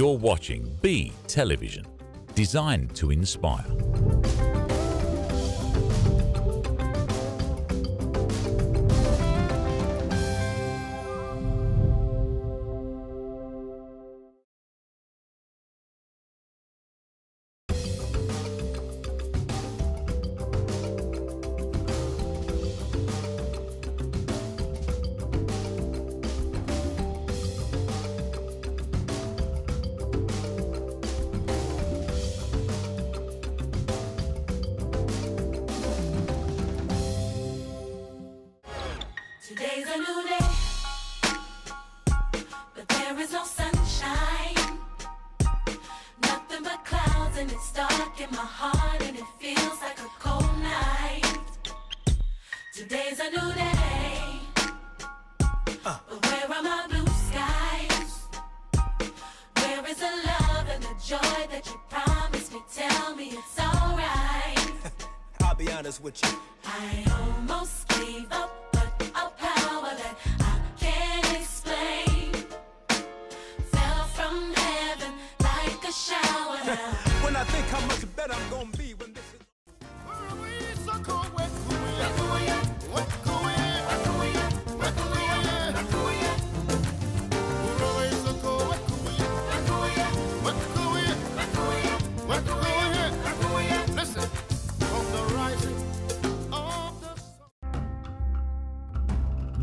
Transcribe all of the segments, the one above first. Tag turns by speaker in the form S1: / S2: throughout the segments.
S1: You're watching B Television, designed to inspire.
S2: A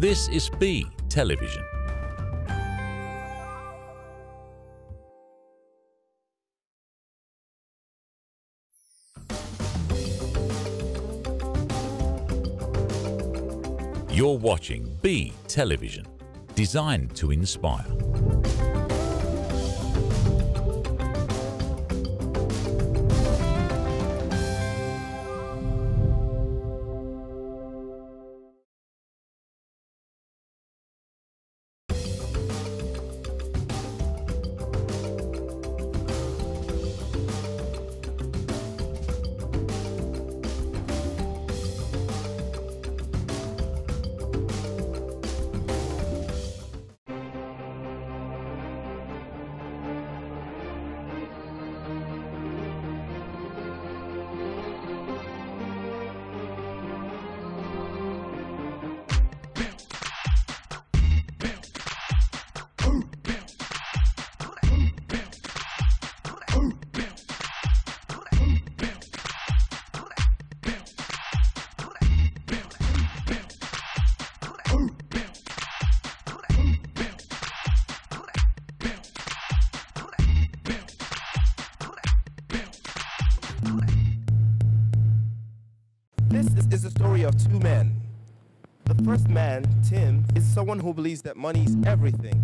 S3: This is
S1: B Television. You're watching B Television, designed to inspire.
S4: Of two men. The first man, Tim, is someone who believes that money is everything.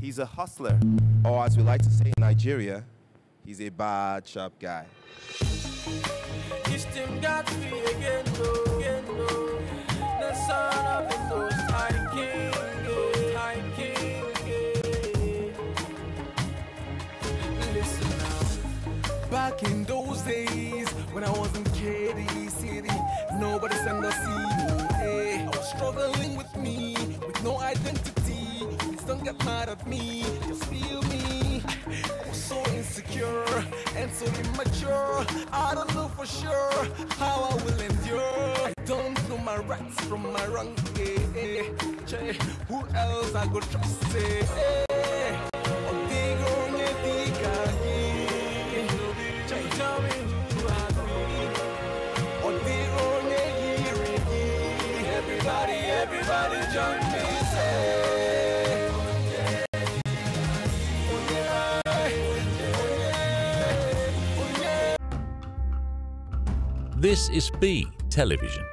S4: He's a hustler, or as we like to say in Nigeria, he's a bad, sharp guy.
S5: Back in those days when I was nobody sent us see hey, I was struggling with me, with no identity. Please don't get mad at me, just feel me. I was so insecure and so immature. I don't know for sure how I will endure. I don't know my rights from my wrong. eh, eh. Che, Who else I go trust? eh,
S1: This is B Television.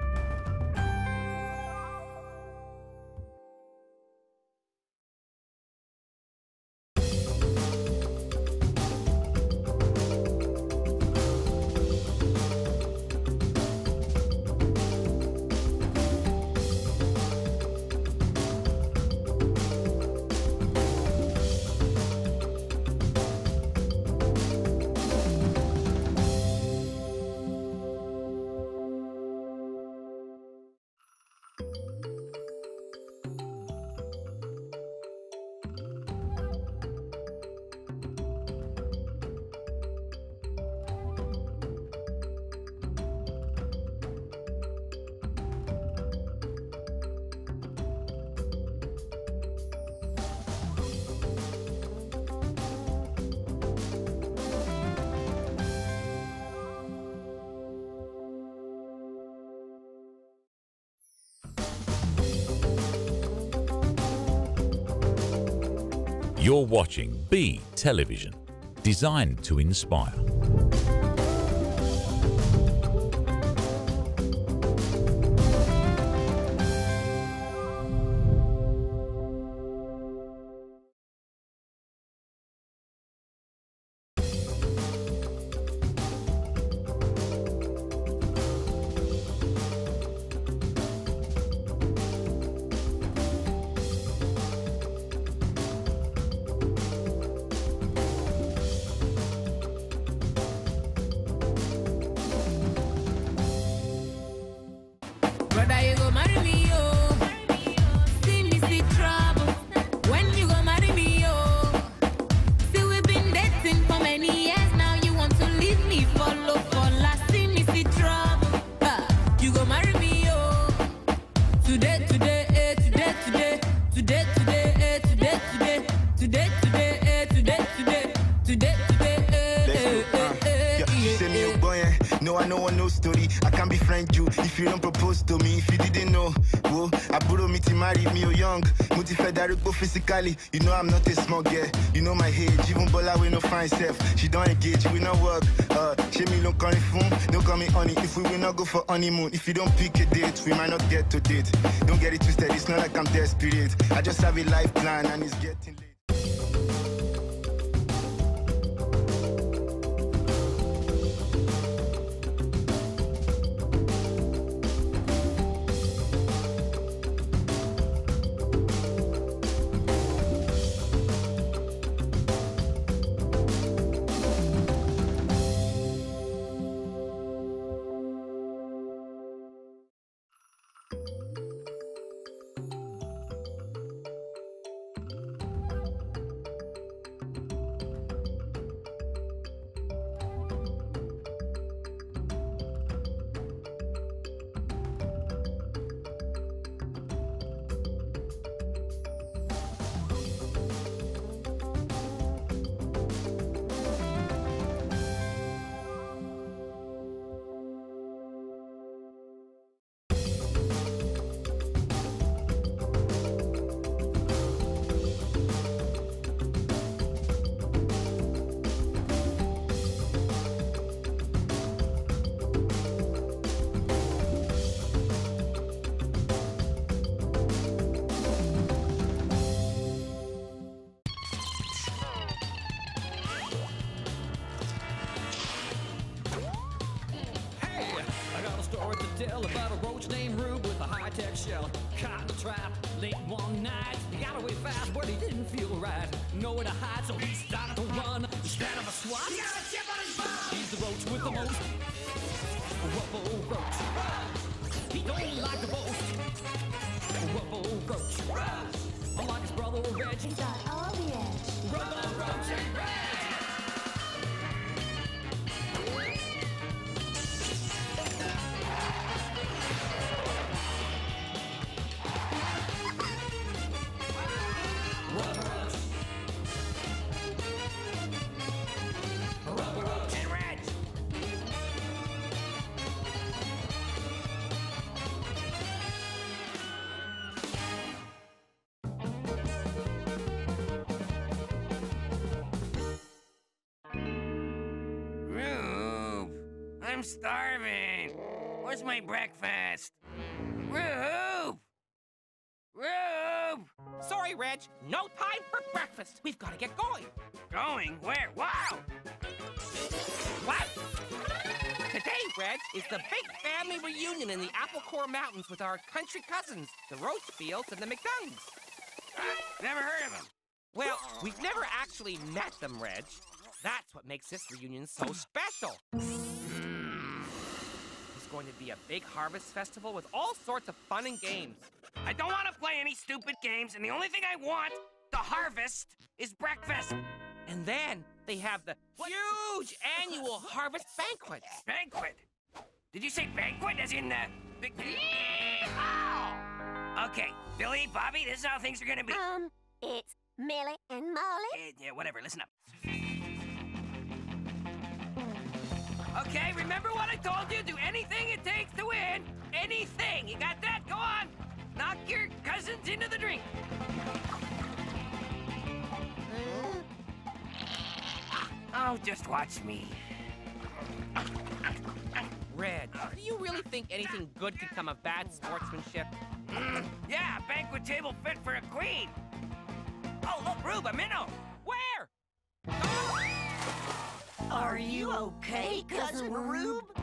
S1: You're watching B Television, designed to inspire.
S6: Brother, you
S7: No, I know no story. I can't befriend you if you don't propose to me. If you didn't know, whoa, I borrow me to marry me or young. Multi go physically. You know I'm not a small girl. You know my age. Even Bola we no find self. She don't engage. We no work. Uh, she me no call phone. No call me honey. If we will not go for honeymoon. If you don't pick a date, we might not get to date. Don't get it twisted. It's not like I'm desperate. I just have a life plan and it's getting late.
S8: But he didn't feel right. Nowhere to hide, so he started to run instead of a swat. He got a chip on his butt. He's the roach with the most rubble roach. He don't like the boast. Rubble roach. Unlike his brother Reg, he's got all the edge. Rubble roach and Reg.
S9: I'm starving. Where's my breakfast? Rube! Rube!
S10: Sorry, Reg. No time for breakfast. We've got to get going.
S9: Going? Where? Wow!
S10: What? Today, Reg, is the big family reunion in the Applecore Mountains with our country cousins, the Roachfields and the McDungs.
S9: Uh, never heard of them.
S10: Well, we've never actually met them, Reg. That's what makes this reunion so special. It's going to be a big harvest festival with all sorts of fun and games.
S9: I don't want to play any stupid games, and the only thing I want to harvest is breakfast.
S10: And then they have the huge annual harvest banquet.
S9: Banquet? Did you say banquet as in the big... Okay, Billy, Bobby, this is how things are gonna be.
S11: Um, it's Millie and Molly.
S9: Eh, yeah, whatever, listen up. Okay, remember what I told you? Do Into the drink. Oh, just watch me.
S10: Red, uh. do you really think anything good could come of bad sportsmanship?
S9: Mm, yeah, banquet table fit for a queen. Oh, look, Rube, a minnow.
S10: Where?
S11: Are you okay, Cousin Rube?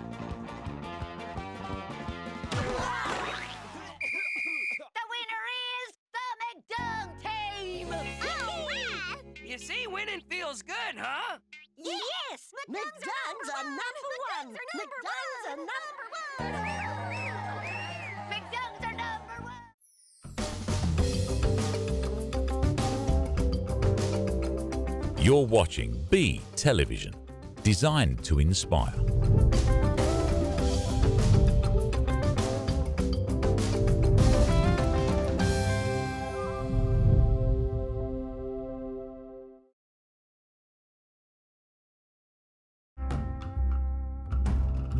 S9: Feels good, huh?
S11: Yes! McDonald's are number one! McDonald's are number one! McDonald's are number one!
S1: You're watching B Television, designed to inspire.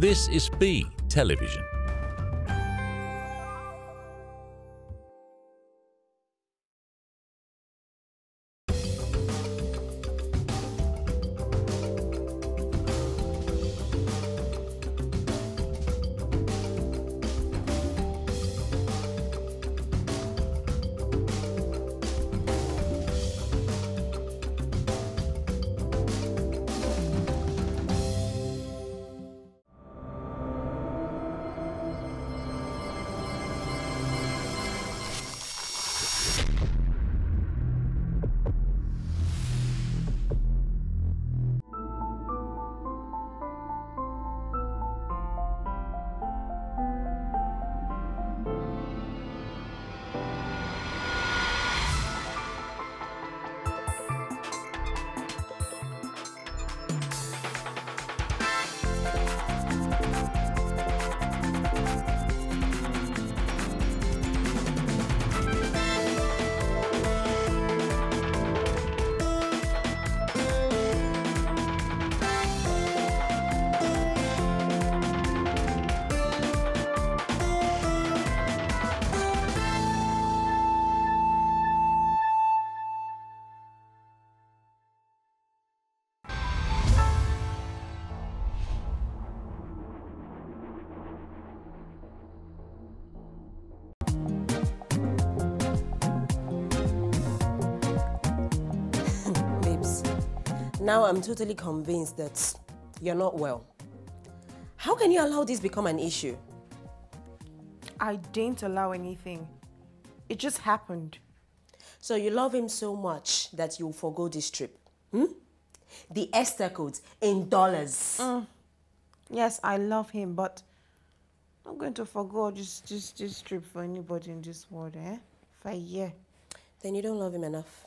S1: This is B Television.
S12: Now I'm totally convinced that you're not well. How can you allow this become an issue?
S13: I didn't allow anything. It just happened.
S12: So you love him so much that you'll forego this trip? Hmm? The Esther codes in dollars.
S13: Mm. Yes, I love him, but I'm going to forgo this, this, this trip for anybody in this world, eh? For a year.
S12: Then you don't love him enough.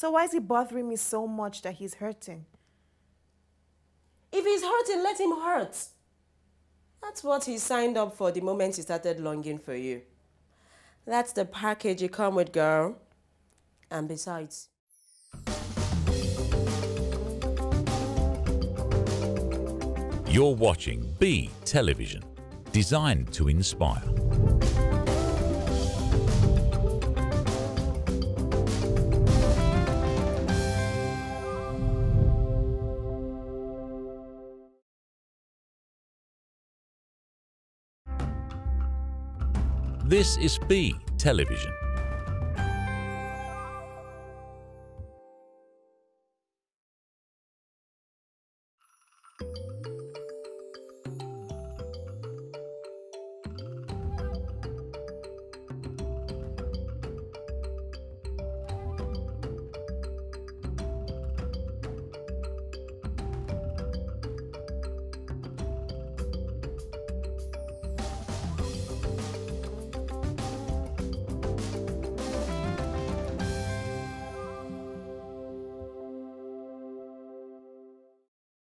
S13: So why is he bothering me so much that he's hurting?
S12: If he's hurting, let him hurt. That's what he signed up for the moment he started longing for you. That's the package you come with, girl. And besides,
S1: You're watching B Television, designed to inspire. This is B Television,